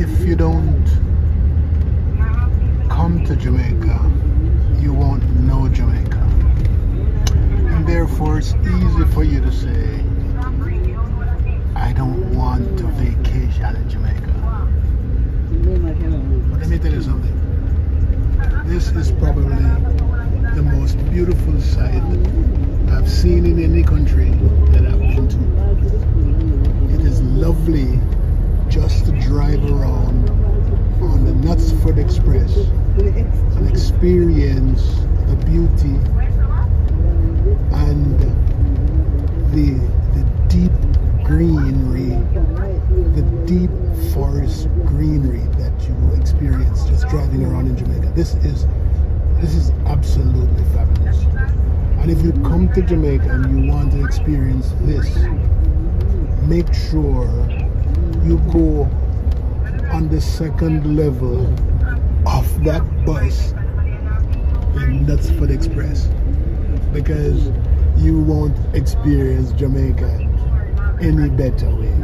if you don't come to Jamaica, you won't know Jamaica. And therefore, it's easy for you to say, I don't want to vacation in Jamaica. But let me tell you something. This is probably the most beautiful sight I've seen in any country that I've been to. It is lovely just to drive around on the Knutsford Express and experience the beauty and the, the deep greenery, the deep forest greenery that you experience just driving around in Jamaica. This is this is absolutely fabulous. And if you come to Jamaica and you want to experience this, make sure you go on the second level of that bus in Knutsford Express because you won't experience Jamaica any better way.